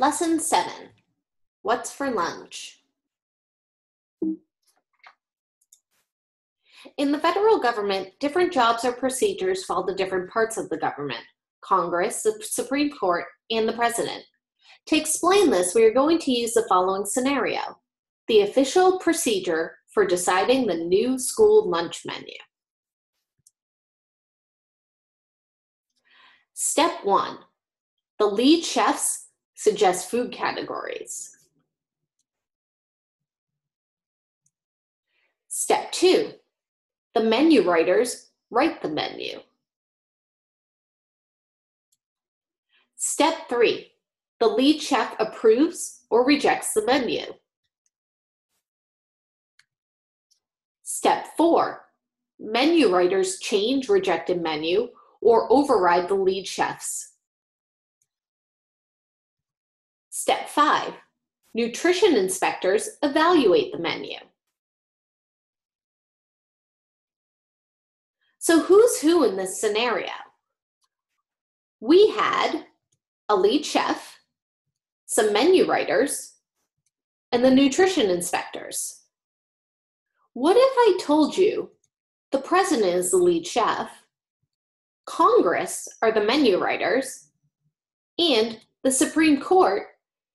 Lesson 7 What's for Lunch? In the federal government, different jobs or procedures fall to different parts of the government Congress, the Supreme Court, and the President. To explain this, we are going to use the following scenario the official procedure for deciding the new school lunch menu. Step 1 The lead chefs suggest food categories. Step 2 The menu writers write the menu. Step 3 The lead chef approves or rejects the menu. Step 4 Menu writers change rejected menu or override the lead chefs. Step 5 Nutrition inspectors evaluate the menu. So, who's who in this scenario? We had a lead chef, some menu writers, and the nutrition inspectors. What if I told you the president is the lead chef, Congress are the menu writers, and the Supreme Court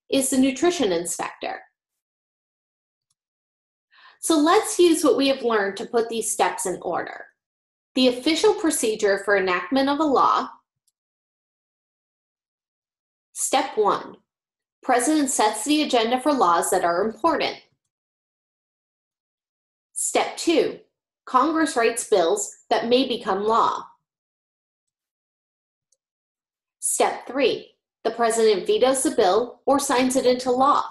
is the nutrition inspector? So let's use what we have learned to put these steps in order. The official procedure for enactment of a law Step 1. President sets the agenda for laws that are important. Step 2. Congress writes bills that may become law. Step 3. The President vetoes the bill or signs it into law.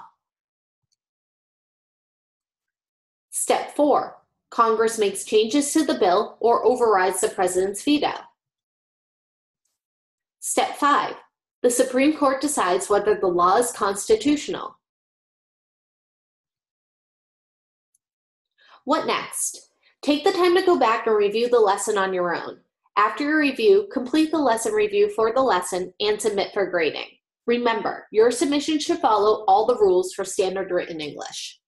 Step 4. Congress makes changes to the bill or overrides the President's veto. Step 5. The Supreme Court decides whether the law is constitutional. What next? Take the time to go back and review the lesson on your own. After your review, complete the lesson review for the lesson and submit for grading. Remember, your submission should follow all the rules for standard written English.